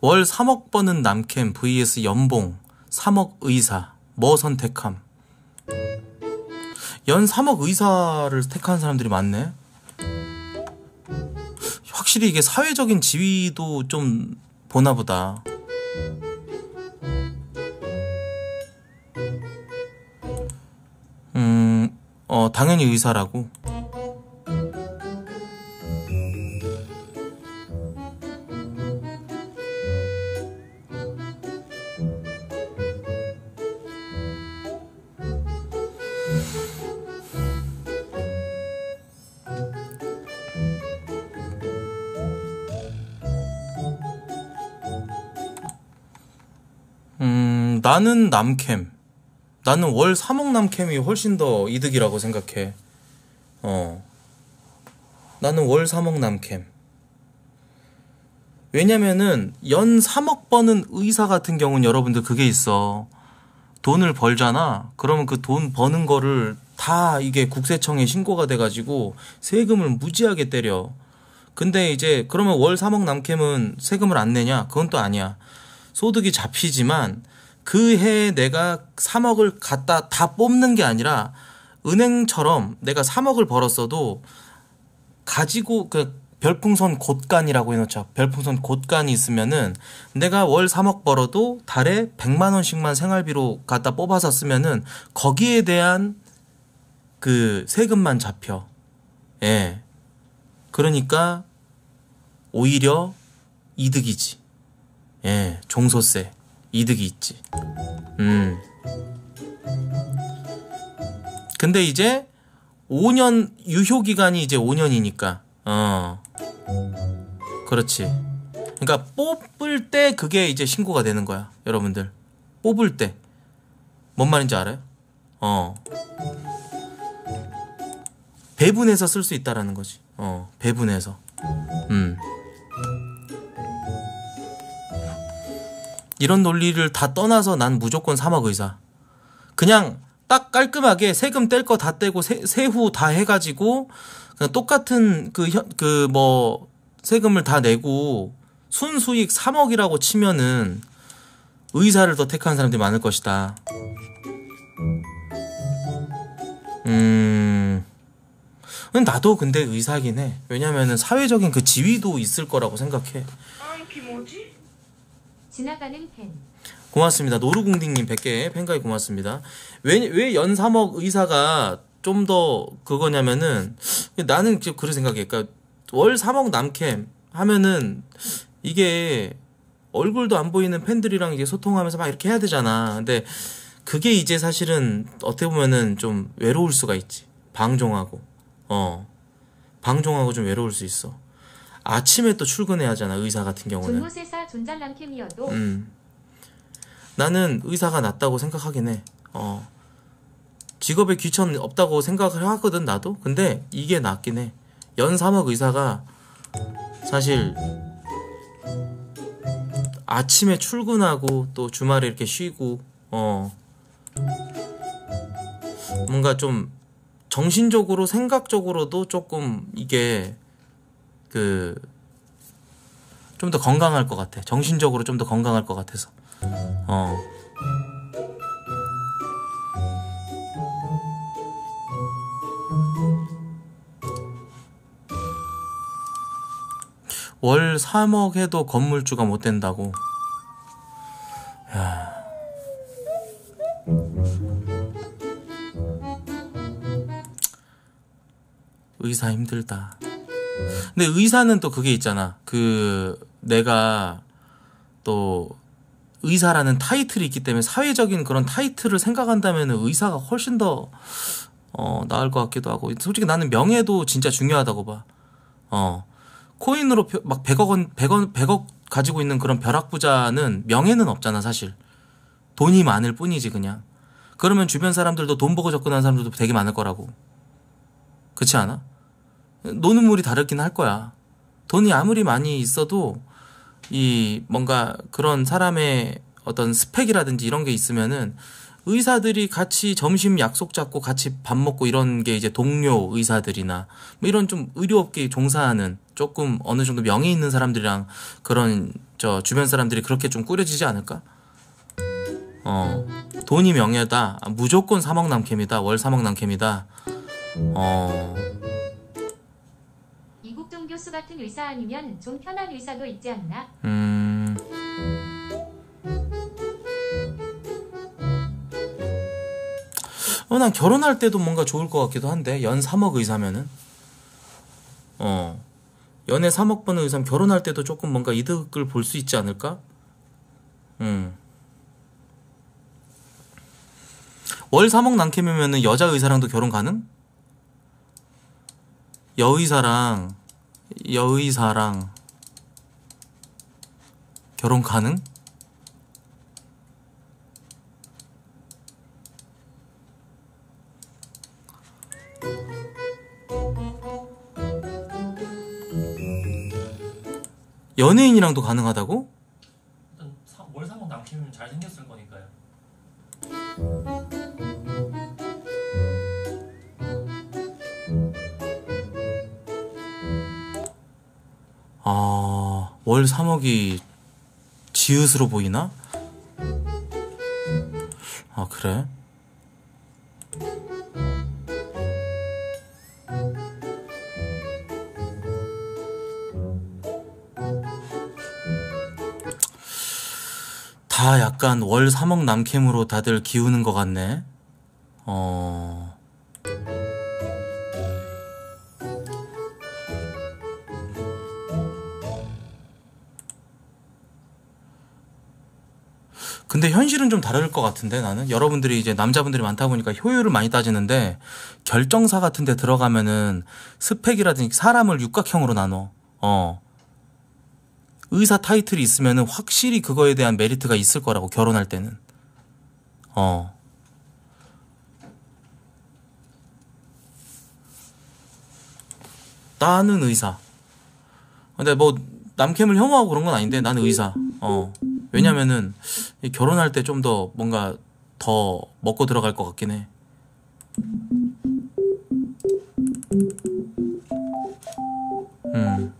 월 3억 버는 남캠 vs 연봉 3억 의사 뭐 선택함? 연 3억 의사를 택하는 사람들이 많네. 확실히 이게 사회적인 지위도 좀 보나 보다. 음, 어, 당연히 의사라고. 나는 남캠. 나는 월 3억 남캠이 훨씬 더 이득이라고 생각해. 어. 나는 월 3억 남캠. 왜냐면은 연 3억 버는 의사 같은 경우는 여러분들 그게 있어. 돈을 벌잖아. 그러면 그 돈 버는 거를 다 이게 국세청에 신고가 돼가지고 세금을 무지하게 때려. 근데 이제 그러면 월 3억 남캠은 세금을 안 내냐? 그건 또 아니야. 소득이 잡히지만 그 해에 내가 3억을 갖다 다 뽑는 게 아니라 은행처럼 내가 3억을 벌었어도 가지고 그 별풍선 곳간이라고 해놓자. 별풍선 곳간이 있으면은 내가 월 3억 벌어도 달에 100만 원씩만 생활비로 갖다 뽑아서 쓰면은 거기에 대한 그 세금만 잡혀. 예. 그러니까 오히려 이득이지. 예, 종소세 이득이 있지. 음. 근데 이제 5년 유효 기간이 이제 5년이니까. 어. 그렇지. 그러니까 뽑을 때 그게 이제 신고가 되는 거야. 여러분들. 뽑을 때. 뭔 말인지 알아요? 어. 배분해서 쓸 수 있다라는 거지. 어. 배분해서. 음. 이런 논리를 다 떠나서 난 무조건 3억 의사. 그냥 딱 깔끔하게 세금 뗄 거 다 떼고 세, 세후 다 해가지고 그냥 똑같은 그 그 뭐 세금을 다 내고 순수익 3억이라고 치면은 의사를 더 택하는 사람들이 많을 것이다. 음. 나도 근데 의사긴 해. 왜냐면은 사회적인 그 지위도 있을 거라고 생각해. 아, 이게 뭐지? 지나가는 팬. 고맙습니다. 노루궁딩님 100개 팬가이 고맙습니다. 왜, 왜 연3억 의사가 좀 더 그거냐면은 나는 그런 생각해. 그러니까 월 3억 남캠 하면은 이게 얼굴도 안 보이는 팬들이랑 이제 소통하면서 막 이렇게 해야 되잖아. 근데 그게 이제 사실은 어떻게 보면은 좀 외로울 수가 있지. 방종하고. 어. 방종하고 좀 외로울 수 있어. 아침에 또 출근해야 하잖아 의사 같은 경우는. 존무세사 존잘남 캠이어도 음. 나는 의사가 낫다고 생각하긴 해. 어. 직업에 귀천 없다고 생각을 하거든 나도. 근데 이게 낫긴 해연 3억 의사가 사실 아침에 출근하고 또 주말에 이렇게 쉬고 어. 뭔가 좀 정신적으로 생각적으로도 조금 이게 그 좀 더 건강할 것 같아. 정신적으로 좀 더 건강할 것 같아서. 어. 월 3억 해도 건물주가 못 된다고. 야. 의사 힘들다. 근데 의사는 또 그게 있잖아. 그 내가 또 의사라는 타이틀이 있기 때문에 사회적인 그런 타이틀을 생각한다면 의사가 훨씬 더 어, 나을 것 같기도 하고. 솔직히 나는 명예도 진짜 중요하다고 봐. 어. 코인으로 막 100억 원, 100원, 100억 가지고 있는 그런 벼락 부자는 명예는 없잖아, 사실. 돈이 많을 뿐이지, 그냥. 그러면 주변 사람들도 돈 보고 접근하는 사람들도 되게 많을 거라고. 그렇지 않아? 노는 물이 다르긴 할 거야. 돈이 아무리 많이 있어도 이 뭔가 그런 사람의 어떤 스펙이라든지 이런 게 있으면은 의사들이 같이 점심 약속 잡고 같이 밥 먹고 이런 게 이제 동료 의사들이나 뭐 이런 좀 의료업계에 종사하는 조금 어느 정도 명예 있는 사람들이랑 그런 저 주변 사람들이 그렇게 좀 꾸려지지 않을까? 어 돈이 명예다 아, 무조건 3억 남캠이다 월 3억 남캠이다 어 교수 같은 의사 아니면 좀 편한 의사도 있지 않나? 음. 어, 난 결혼할 때도 뭔가 좋을 것 같기도 한데, 연 3억 의사면은. 어. 연애 3억 버는 의사면 결혼할 때도 조금 뭔가 이득을 볼 수 있지 않을까? 음. 월 3억 남캠이면은 여자 의사랑도 결혼 가능? 여의사랑, 여의사랑 결혼 가능? 연예인이랑도 가능하다고? 일단 사- 월 3억 남기면 잘생겼을 거니까요. 아, 월 3억이 지읒으로 보이나? 아, 그래? 다 약간 월 3억 남캠으로 다들 기우는 것 같네. 어. 근데 현실은 좀 다를 것 같은데 나는 여러분들이 이제 남자분들이 많다 보니까 효율을 많이 따지는데 결정사 같은 데 들어가면은 스펙이라든지 사람을 육각형으로 나눠. 어. 의사 타이틀이 있으면은 확실히 그거에 대한 메리트가 있을 거라고 결혼할 때는. 어. 나는 의사. 근데 뭐 남캠을 혐오하고 그런 건 아닌데 나는 의사. 어. 왜냐면은 이 결혼할 때 좀 더 뭔가 더 먹고 들어갈 것 같긴 해. 음.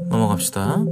넘어갑시다.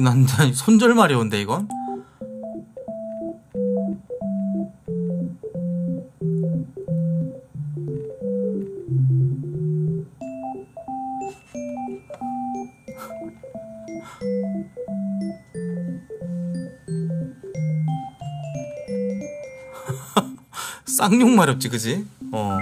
난, 난 손절말이 온데, 이건? 쌍욕 마렵지, 그지? 어.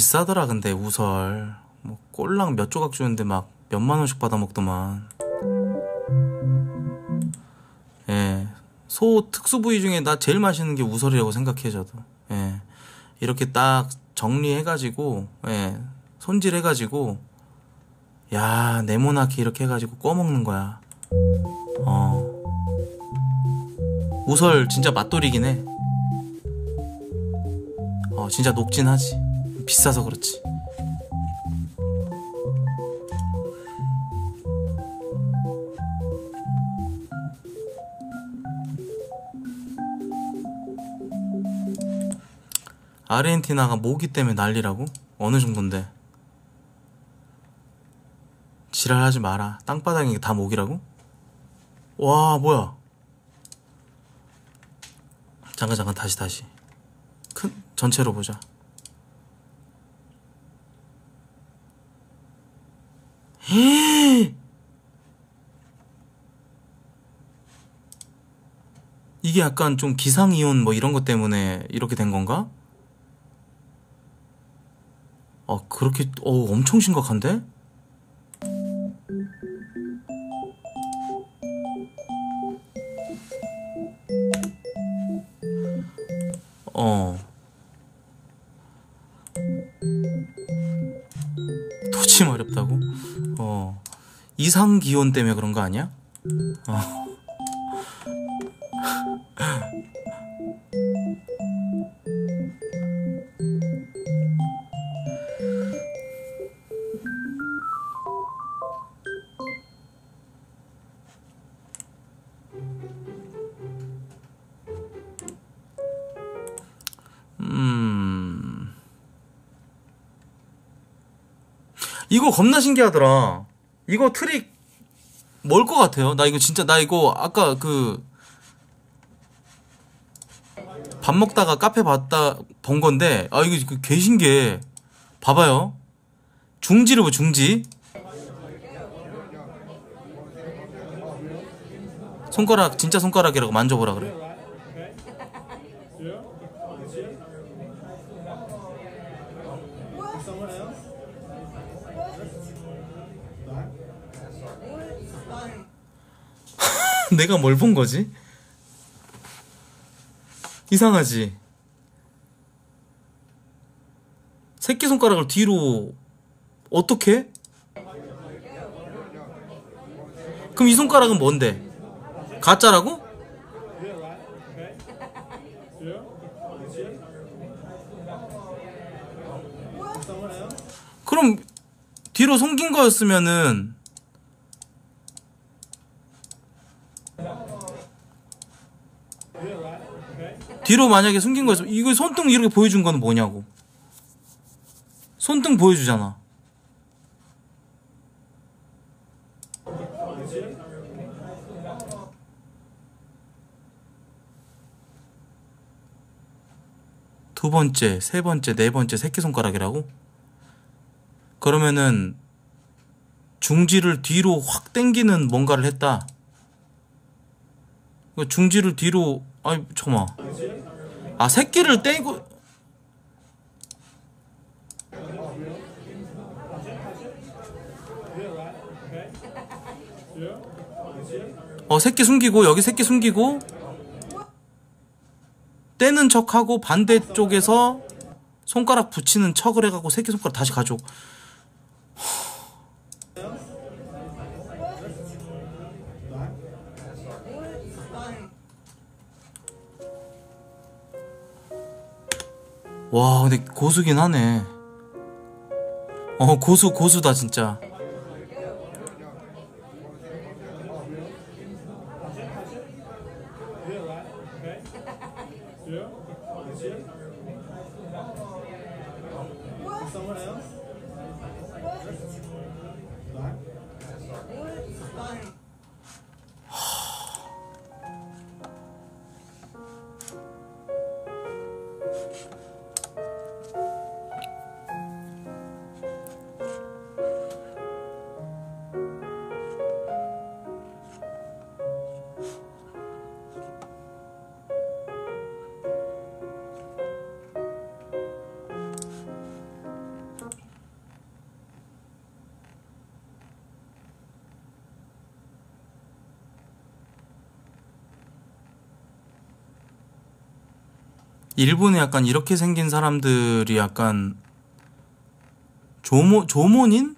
비싸더라, 근데, 우설. 뭐, 꼴랑 몇 조각 주는데 막 몇만 원씩 받아먹더만. 예. 소 특수 부위 중에 나 제일 맛있는 게 우설이라고 생각해, 저도. 예. 이렇게 딱 정리해가지고, 예. 손질해가지고, 야, 네모나게 이렇게 해가지고 꺼먹는 거야. 어. 우설 진짜 맛돌이긴 해. 진짜 녹진 하지. 비싸서 그렇지. 아르헨티나가 모기 때문에 난리라고? 어느 정도인데? 지랄하지 마라. 땅바닥에 다 모기라고? 와, 뭐야. 잠깐, 잠깐, 다시, 다시. 큰, 전체로 보자. 이게 약간 좀 기상이온 뭐 이런 것 때문에 이렇게 된 건가? 어, 그렇게, 어, 엄청 심각한데? 어. 도치 어렵다고? 어. 이상 기온 때문에 그런 거 아니야? 어. 이거 겁나 신기하더라. 이거 트릭 뭘 것 같아요? 나 이거 진짜 나 이거 아까 그 밥 먹다가 카페 봤다 본 건데 아 이거 그 개신기해. 봐봐요. 중지를 봐 중지. 손가락 진짜 손가락이라고 만져보라 그래. 내가 뭘 본 거지? 이상하지? 새끼손가락을 뒤로 어떻게? 그럼 이 손가락은 뭔데? 가짜라고? 그럼 뒤로 숨긴 거였으면은 뒤로 만약에 숨긴 거였으면 이거 손등 이렇게 보여준 거는 뭐냐고 손등 보여주잖아 두 번째, 세 번째, 네 번째 새끼손가락이라고? 그러면은 중지를 뒤로 확 당기는 뭔가를 했다. 그 중지를 뒤로 아이 잠깐만. 아 새끼를 떼고 어 새끼 숨기고 여기 새끼 숨기고 떼는 척하고 반대쪽에서 손가락 붙이는 척을 해갖고 새끼 손가락 다시 가져. 와 근데 고수긴 하네. 어 고수 고수다 진짜. 일본에 약간 이렇게 생긴 사람들이 약간 조모 조모닌?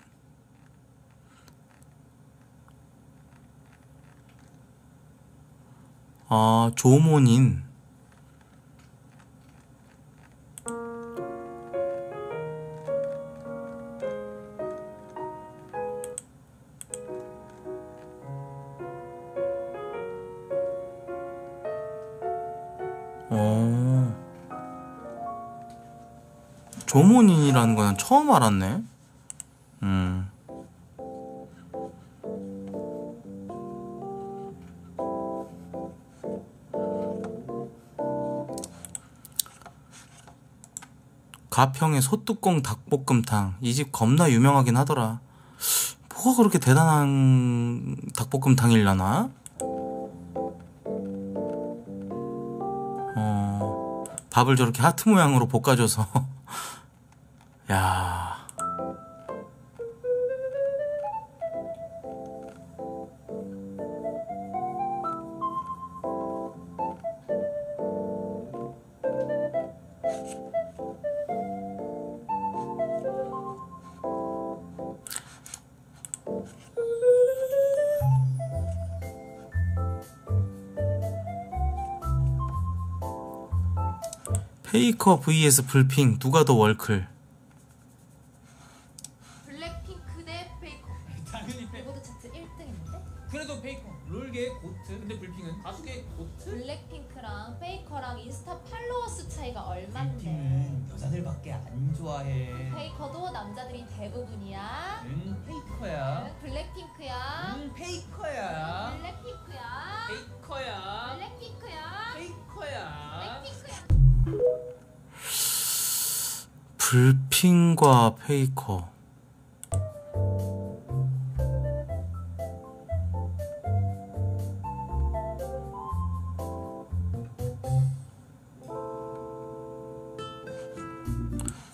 아 조모닌 조문인이라는 거는 처음 알았네. 음. 가평의 소뚜껑 닭볶음탕 이 집 겁나 유명하긴 하더라. 뭐가 그렇게 대단한 닭볶음탕일라나? 어, 밥을 저렇게 하트 모양으로 볶아줘서 야. 페이커 vs 불핑 누가 더 월클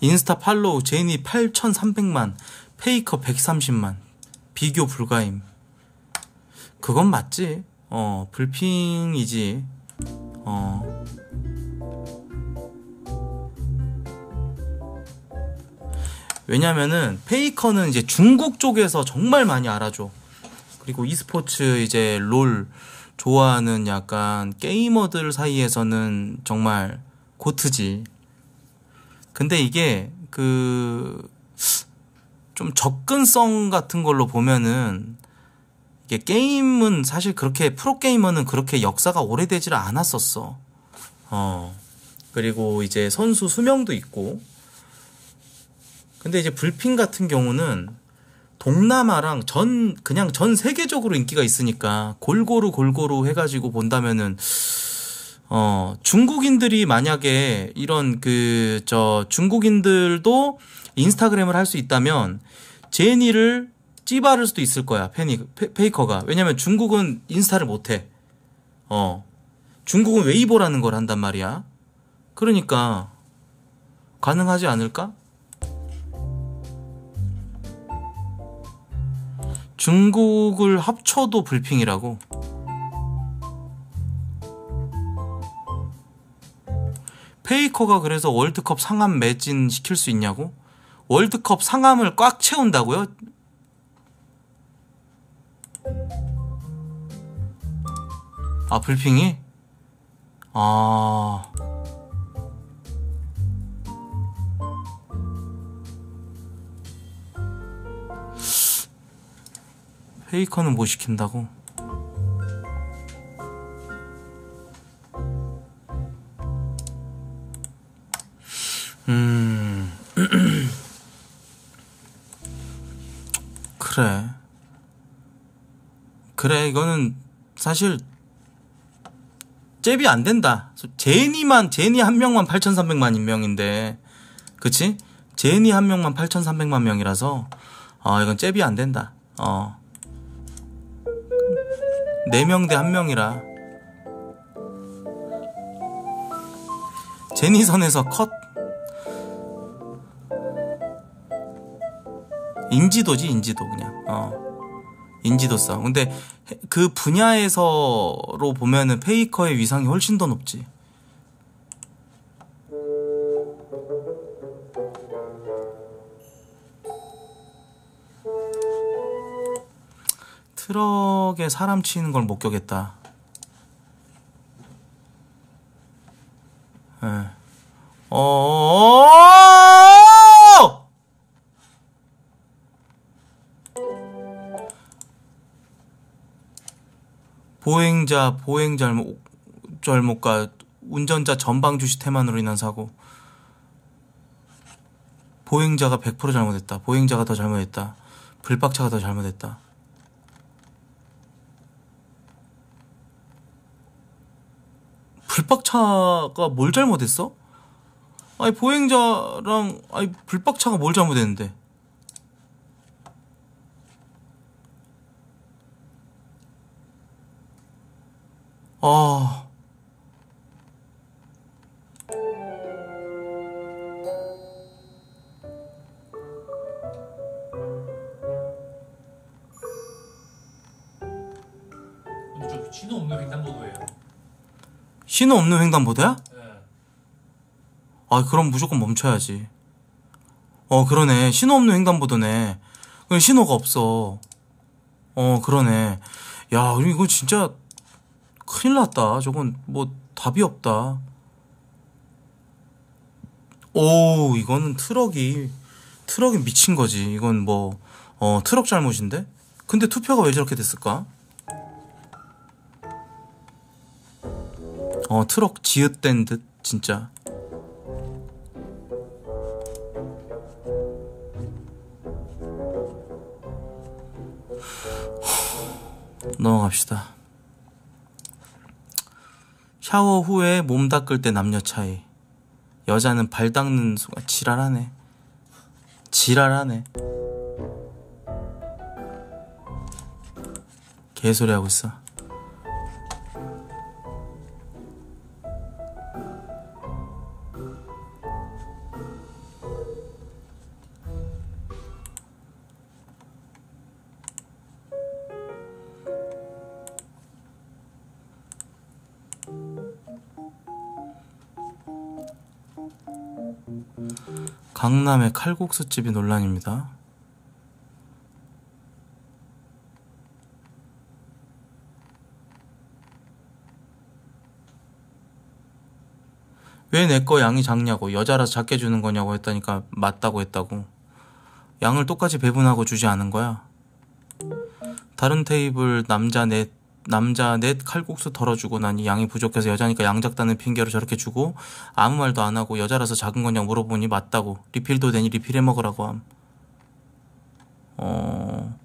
인스타 팔로우 제니 8,300만 페이커 130만. 비교 불가임. 그건 맞지. 어 불핑이지. 어. 왜냐면은 페이커는 이제 중국 쪽에서 정말 많이 알아줘. 그리고 e스포츠 이제 롤 좋아하는 약간 게이머들 사이에서는 정말 고트지. 근데 이게 그 좀 접근성 같은 걸로 보면은 이게 게임은 사실 그렇게 프로게이머는 그렇게 역사가 오래되질 않았었어. 어. 그리고 이제 선수 수명도 있고 근데 이제 불핑 같은 경우는 동남아랑 전 그냥 전 세계적으로 인기가 있으니까 골고루 골고루 해가지고 본다면은 어 중국인들이 만약에 이런 그 저 중국인들도 인스타그램을 할 수 있다면 제니를 찌바를 수도 있을 거야 페니 페, 페이커가 왜냐면 중국은 인스타를 못 해 어 중국은 웨이보라는 걸 한단 말이야 그러니까 가능하지 않을까? 중국을 합쳐도 불핑이라고. 페이커가 그래서 월드컵 상암 매진 시킬 수 있냐고? 월드컵 상암을 꽉 채운다고요? 아, 불핑이? 아. 페이커는 못 시킨다고? 그래. 그래, 이거는 사실 잽이 안 된다. 제니만, 제니 한 명만 8,300만 인명인데, 그치? 제니 한 명만 8,300만 명이라서, 아, 이건 잽이 안 된다. 어. 4명 대 1명이라. 제니 선에서 컷. 인지도지, 인지도, 그냥. 어. 인지도 싸움. 근데 그 분야에서로 보면은 페이커의 위상이 훨씬 더 높지. 트럭에 사람 치는 걸 목격했다. 예. 어. 보행자 보행 잘못 잘못과 운전자 전방 주시 태만으로 인한 사고. 보행자가 100% 잘못했다. 보행자가 더 잘못했다. 불박차가 더 잘못했다. 불박차가 뭘 잘못했어? 아니 보행자랑 아니 불박차가 뭘 잘못했는데? 아 신호 없는 횡단보도예요. 신호 없는 횡단보도야? 예. 아 그럼 무조건 멈춰야지. 어 그러네 신호 없는 횡단보도네. 신호가 없어. 어 그러네. 야 이거 진짜 큰일 났다. 저건 뭐 답이 없다. 오 이거는 트럭이 트럭이 미친 거지. 이건 뭐 어, 트럭 잘못인데? 근데 투표가 왜 저렇게 됐을까? 어 트럭 지읒된 듯 진짜. 넘어갑시다. 샤워 후에 몸 닦을 때 남녀 차이. 여자는 발 닦는 순간 지랄하네. 지랄하네. 개소리 하고 있어. 강남의 칼국수집이 논란입니다. 왜 내 거 양이 작냐고 여자라서 작게 주는 거냐고 했다니까 맞다고 했다고 양을 똑같이 배분하고 주지 않은 거야 다른 테이블 남자 넷 남자 넷 칼국수 덜어주고 나니 양이 부족해서 여자니까 양 작다는 핑계로 저렇게 주고 아무 말도 안 하고 여자라서 작은 거냐 물어보니 맞다고 리필도 되니 리필해 먹으라고 함. 어.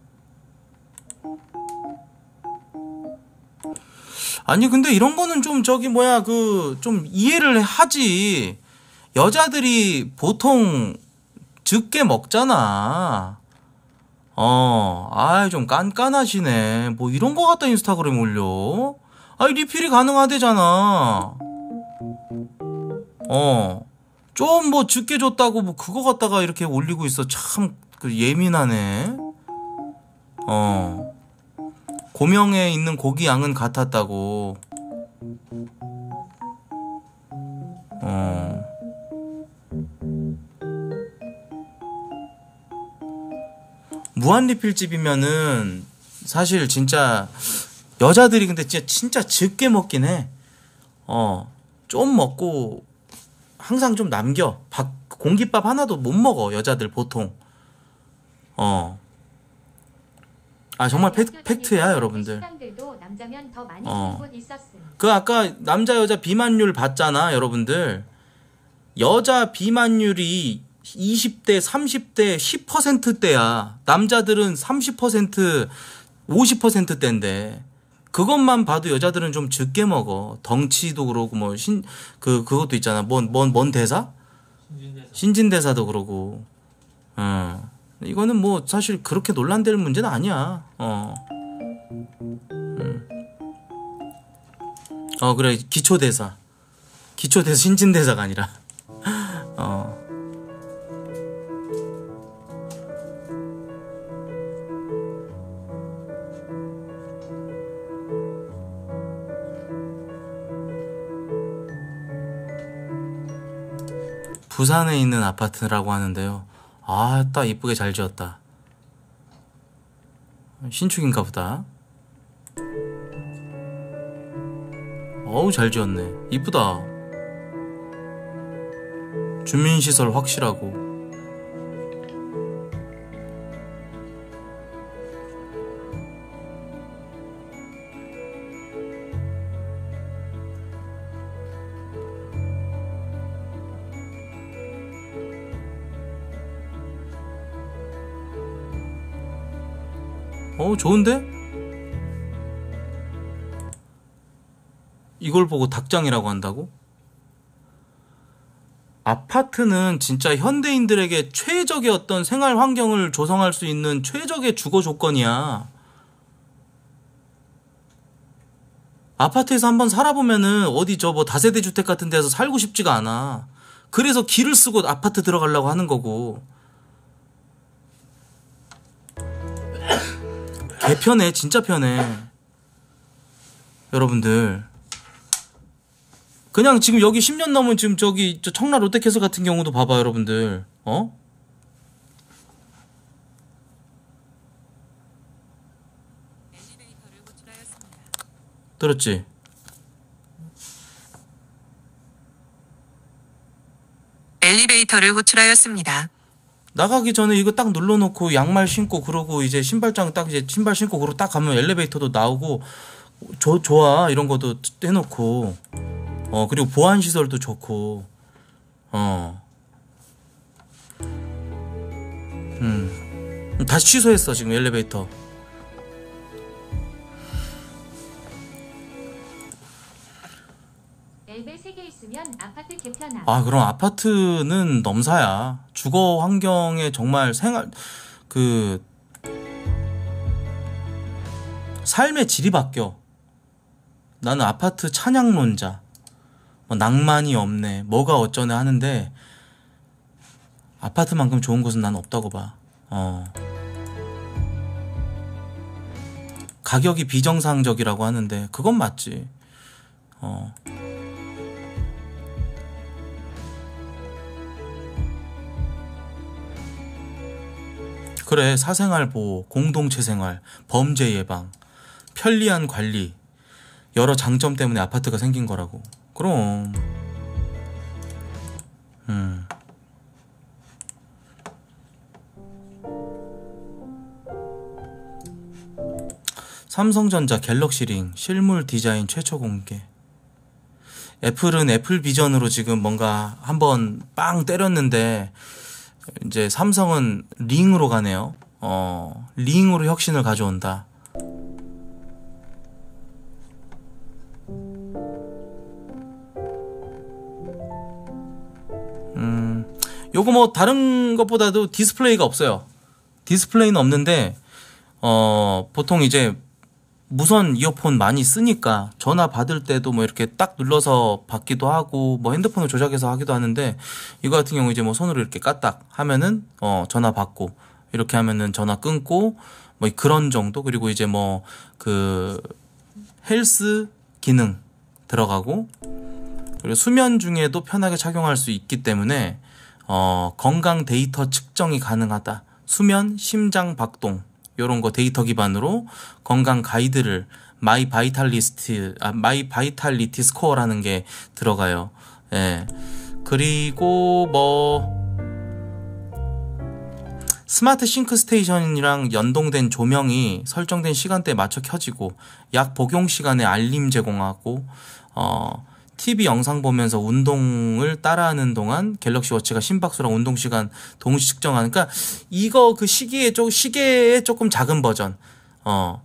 아니 근데 이런 거는 좀 저기 뭐야 그 좀 이해를 하지. 여자들이 보통 적게 먹잖아. 어, 아이, 좀 깐깐하시네. 뭐 이런 거 갖다 인스타그램 올려? 아이, 리필이 가능하대잖아. 어. 좀뭐 적게 줬다고 뭐 그거 갖다가 이렇게 올리고 있어. 참, 그 예민하네. 어. 고명에 있는 고기 양은 같았다고. 무한 리필집이면은 사실 진짜 여자들이 근데 진짜 진짜 적게 먹긴 해. 어. 좀 먹고 항상 좀 남겨. 밥 공깃밥 하나도 못 먹어. 여자들 보통. 어. 아 정말 팩, 팩트야 여러분들. 어. 그 아까 남자 여자 비만율 봤잖아 여러분들 여자 비만율이 20대 30대 10%대야. 남자들은 30% 50%대인데 그것만 봐도 여자들은 좀 적게 먹어. 덩치도 그러고 뭐 신 그 그것도 있잖아. 뭔뭔 뭔 대사? 신진대사. 신진대사도 그러고. 어. 이거는 뭐 사실 그렇게 논란될 문제는 아니야. 어. 음. 어 그래. 기초대사. 기초대사 신진대사가 아니라. 어 부산에 있는 아파트라고 하는데요. 아, 딱 이쁘게 잘 지었다. 신축인가 보다. 어우, 잘 지었네. 이쁘다. 주민시설 확실하고. 좋은데? 이걸 보고 닭장이라고 한다고? 아파트는 진짜 현대인들에게 최적의 어떤 생활 환경을 조성할 수 있는 최적의 주거 조건이야. 아파트에서 한번 살아보면은 어디 저 뭐 다세대 주택 같은 데서 살고 싶지가 않아. 그래서 길을 쓰고 아파트 들어가려고 하는 거고. 개 편해, 진짜 편해. 여러분들. 그냥 지금 여기 10년 넘은 지금 저기 저 청라 롯데캐슬 같은 경우도 봐봐, 여러분들. 어? 들었지? 엘리베이터를 호출하였습니다. 나가기 전에 이거 딱 눌러놓고 양말 신고 그러고 이제 신발장 딱 이제 신발 신고 그러고 딱 가면 엘리베이터도 나오고 조, 좋아 이런 것도 떼놓고. 어 그리고 보안 시설도 좋고. 어. 음. 다시 취소했어 지금 엘리베이터 3개 있으면 아파트 개편함. 아 그럼 아파트는 넘사야 주거 환경에 정말 생활 그 삶의 질이 바뀌어 나는 아파트 찬양론자 뭐 낭만이 없네 뭐가 어쩌네 하는데 아파트만큼 좋은 곳은 난 없다고 봐 어. 가격이 비정상적이라고 하는데 그건 맞지 어. 그래 사생활 보호, 공동체 생활, 범죄 예방, 편리한 관리 여러 장점 때문에 아파트가 생긴 거라고. 그럼. 음. 삼성전자 갤럭시링 실물 디자인 최초 공개. 애플은 애플 비전으로 지금 뭔가 한번 빵 때렸는데 이제 삼성은 링으로 가네요. 어, 링으로 혁신을 가져온다. 음, 요거 뭐 다른 것보다도 디스플레이가 없어요. 디스플레이는 없는데 어, 보통 이제 무선 이어폰 많이 쓰니까 전화 받을 때도 뭐 이렇게 딱 눌러서 받기도 하고 뭐 핸드폰을 조작해서 하기도 하는데 이거 같은 경우 이제 뭐 손으로 이렇게 까딱 하면은 어 전화 받고 이렇게 하면은 전화 끊고 뭐 그런 정도 그리고 이제 뭐 그 헬스 기능 들어가고 그리고 수면 중에도 편하게 착용할 수 있기 때문에 어 건강 데이터 측정이 가능하다. 수면, 심장 박동 요런 거 데이터 기반으로 건강 가이드를 My Vitalist 아 My Vitality Score라는 게 들어가요. 예. 그리고 뭐 SmartThings Station이랑 연동된 조명이 설정된 시간대에 맞춰 켜지고 약 복용 시간에 알림 제공하고 어 TV 영상 보면서 운동을 따라하는 동안 갤럭시 워치가 심박수랑 운동 시간 동시 측정하는 그러니까 이거 그 시기에 좀 시계의 조금 작은 버전. 어.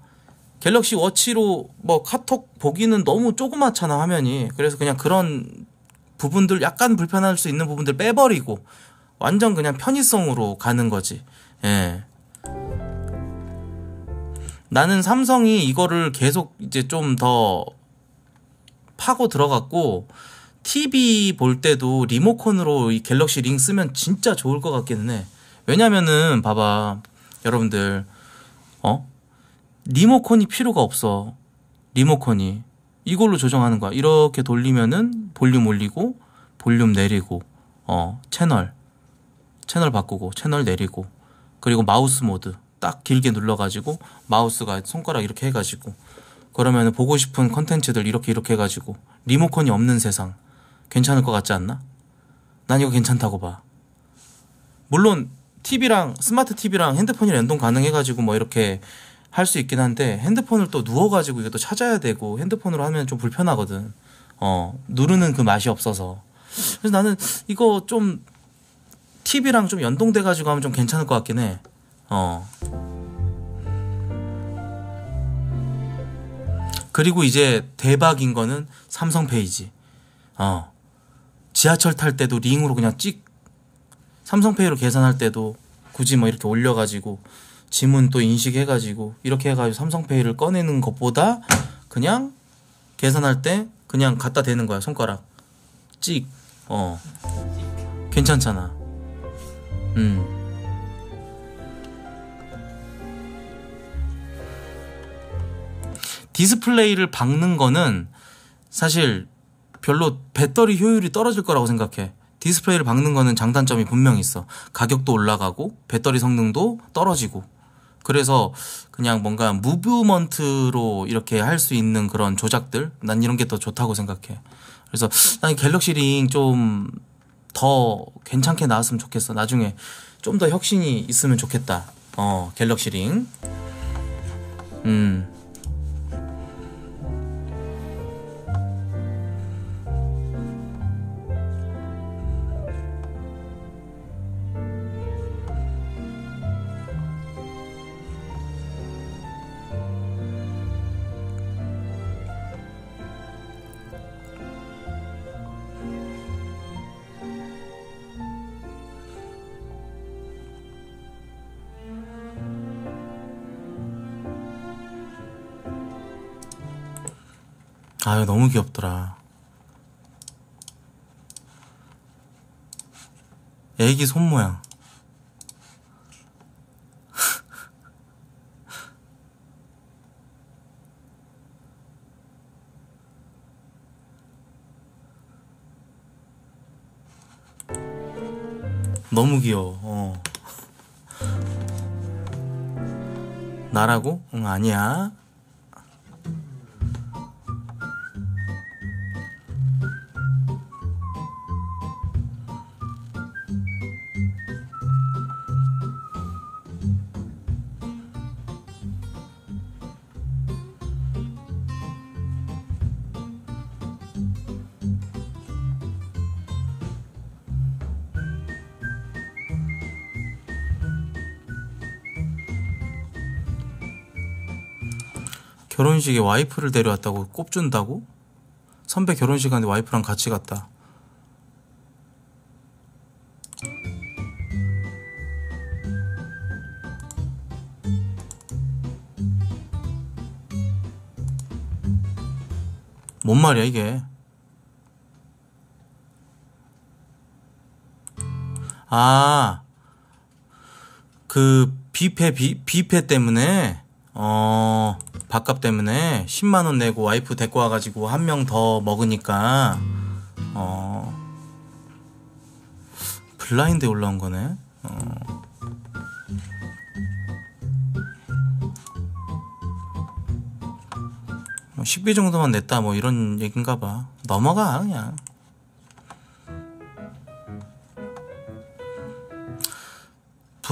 갤럭시 워치로 뭐 카톡 보기는 너무 조그맣잖아 화면이. 그래서 그냥 그런 부분들 약간 불편할 수 있는 부분들 빼버리고 완전 그냥 편의성으로 가는 거지. 예. 나는 삼성이 이거를 계속 이제 좀 더 파고 들어갔고 TV 볼 때도 리모컨으로 이 갤럭시 링 쓰면 진짜 좋을 것 같기는 해. 왜냐면은 봐봐 여러분들. 어? 리모컨이 필요가 없어. 리모컨이. 이걸로 조정하는 거야. 이렇게 돌리면은 볼륨 올리고 볼륨 내리고 어 채널. 채널 바꾸고 채널 내리고. 그리고 마우스 모드. 딱 길게 눌러가지고 마우스가 손가락 이렇게 해가지고 그러면 보고 싶은 컨텐츠들 이렇게 이렇게 해가지고 리모컨이 없는 세상 괜찮을 것 같지 않나? 난 이거 괜찮다고 봐. 물론 TV랑 스마트 TV랑 핸드폰이 연동 가능해가지고 뭐 이렇게 할 수 있긴 한데 핸드폰을 또 누워가지고 이게 또 찾아야 되고 핸드폰으로 하면 좀 불편하거든. 어 누르는 그 맛이 없어서. 그래서 나는 이거 좀 TV랑 좀 연동돼가지고 하면 좀 괜찮을 것 같긴 해. 어. 그리고 이제 대박인 거는 삼성 페이지. 어. 지하철 탈 때도 링으로 그냥 찍 삼성페이로 계산할 때도 굳이 뭐 이렇게 올려가지고 지문 또 인식해가지고 이렇게 해가지고 삼성페이를 꺼내는 것보다 그냥 계산할 때 그냥 갖다 대는 거야 손가락. 찍. 어. 괜찮잖아. 음 디스플레이를 박는 거는 사실 별로 배터리 효율이 떨어질 거라고 생각해. 디스플레이를 박는 거는 장단점이 분명히 있어. 가격도 올라가고 배터리 성능도 떨어지고. 그래서 그냥 뭔가 무브먼트로 이렇게 할 수 있는 그런 조작들 난 이런 게 더 좋다고 생각해. 그래서 난 갤럭시 링 좀 더 괜찮게 나왔으면 좋겠어. 나중에 좀 더 혁신이 있으면 좋겠다. 어, 갤럭시 링. 음. 아유 너무 귀엽더라. 애기 손 모양. 너무 귀여워. 어. 나라고? 응 아니야. 결혼식에 와이프를 데려왔다고 꼽준다고? 선배 결혼식 하는데 와이프랑 같이 갔다. 뭔 말이야 이게? 아, 그 뷔페 비, 뷔페 때문에 어 밥값 때문에 10만 원 내고 와이프 데리고 와가지고 한 명 더 먹으니까 어 블라인드에 올라온 거네. 어. 뭐 식비 정도만 냈다 뭐 이런 얘긴가 봐. 넘어가 그냥.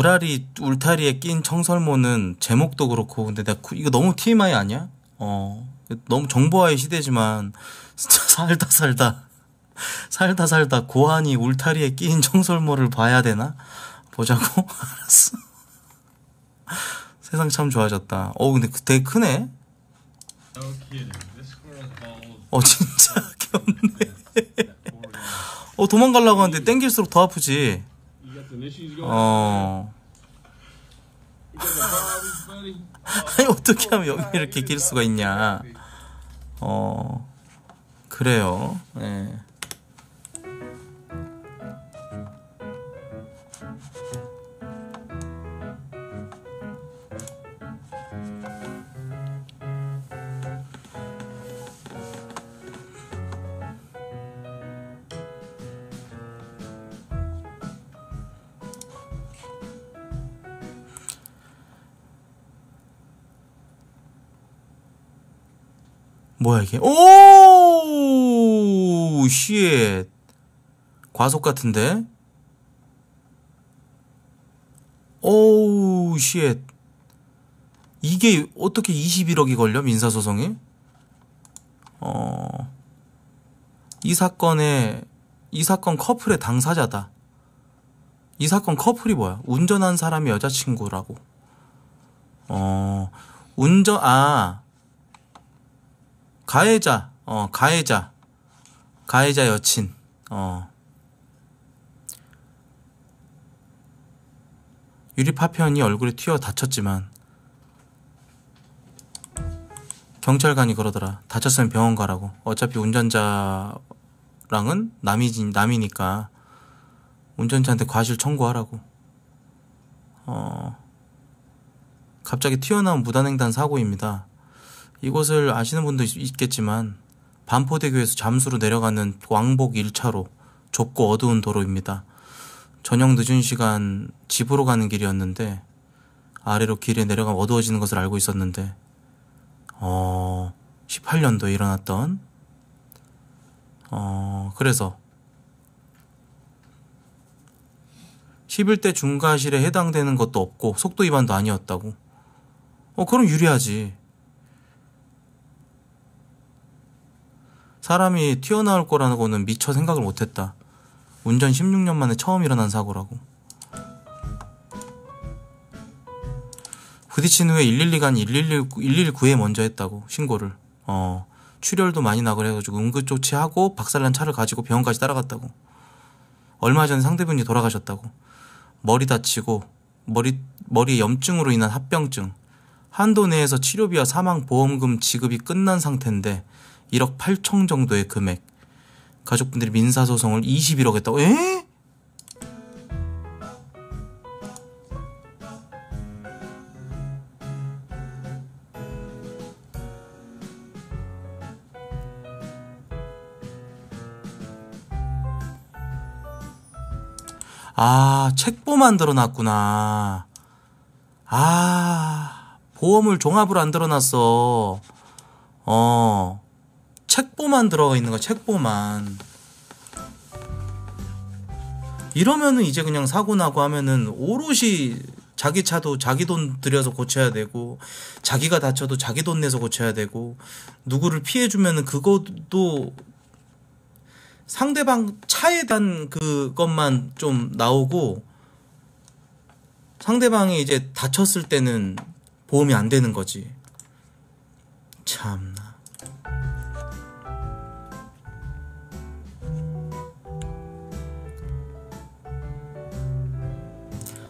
브라리 울타리에 낀 청설모는 제목도 그렇고 근데 그- 이거 너무 TMI 아니야? 어 너무 정보화의 시대지만 진짜 살다 살다 살다 살다 고환이 울타리에 낀 청설모를 봐야 되나? 보자고 알았어. 세상 참 좋아졌다. 어 근데 그- 되게 크네. 어 진짜 귀엽네. 어 도망가려고 하는데 땡길수록 더 아프지. 어. 아니 어떻게 하면 여기 이렇게 길 수가 있냐. 어. 그래요. 네. 뭐야 이게? 오! shit. 과속 같은데? 오우 shit. 이게 어떻게 21억이 걸려? 민사소송이? 어. 이 사건의 이 사건 커플의 당사자다. 이 사건 커플이 뭐야? 운전한 사람이 여자친구라고. 어. 운전 아 가해자, 어, 가해자, 가해자 여친, 어. 유리 파편이 얼굴에 튀어 다쳤지만 경찰관이 그러더라. 다쳤으면 병원 가라고. 어차피 운전자랑은 남이지 남이니까 운전자한테 과실 청구하라고. 어. 갑자기 튀어나온 무단횡단 사고입니다. 이곳을 아시는 분도 있- 있겠지만 반포대교에서 잠수로 내려가는 왕복 1차로 좁고 어두운 도로입니다. 저녁 늦은 시간 집으로 가는 길이었는데 아래로 길에 내려가면 어두워지는 것을 알고 있었는데 어 18년도에 일어났던 어 그래서 11대 중과실에 해당되는 것도 없고 속도 위반도 아니었다고 어 그럼 유리하지 사람이 튀어나올 거라고는 미처 생각을 못했다. 운전 16년 만에 처음 일어난 사고라고. 부딪힌 후에 112간 111, 119에 먼저 했다고 신고를. 어 출혈도 많이 나고 그래가지고 응급조치하고 박살난 차를 가지고 병원까지 따라갔다고. 얼마 전에 상대분이 돌아가셨다고. 머리 다치고 머리 머리에 염증으로 인한 합병증. 한도 내에서 치료비와 사망 보험금 지급이 끝난 상태인데 1억 8천 정도의 금액 가족분들이 민사 소송을 21억 했다고 에? 아, 책보 만들어 놨구나. 아, 보험을 종합으로 안 들어 놨어. 어, 책보만 들어가 있는 거야, 책보만. 이러면은 이제 그냥 사고 나고 하면은 오롯이 자기 차도 자기 돈 들여서 고쳐야 되고 자기가 다쳐도 자기 돈 내서 고쳐야 되고 누구를 피해 주면은 그것도 상대방 차에 대한 그것만 좀 나오고 상대방이 이제 다쳤을 때는 보험이 안 되는 거지. 참나.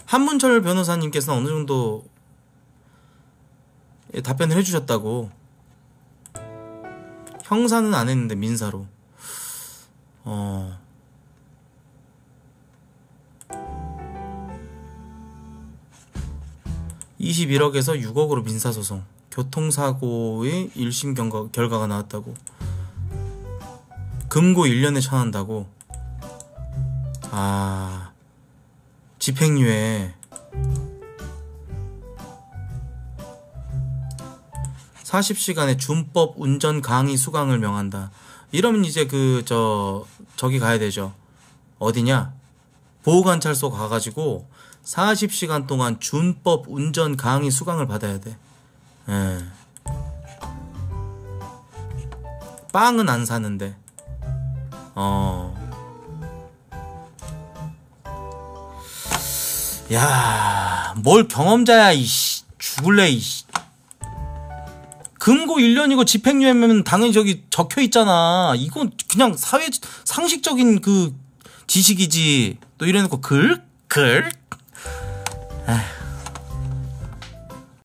한문철 변호사님께서는 어느 정도 예, 답변을 해주셨다고. 형사는 안 했는데 민사로. 어. (21억에서 6억으로) 민사소송 교통사고의 1심 경과, 결과가 나왔다고 금고 1년에 처한다고 아 집행유예 40시간의 준법 운전 강의 수강을 명한다. 이러면 이제 그 저 저기 가야 되죠. 어디냐? 보호관찰소 가가지고 40시간 동안 준법 운전 강의 수강을 받아야 돼. 예. 빵은 안 사는데. 어. 야, 뭘 경험자야, 이씨. 죽을래, 이씨. 금고 1년이고 집행유예면 당연히 저기 적혀 있잖아. 이건 그냥 사회 상식적인 그 지식이지. 또 이래놓고 글? 글? 에휴.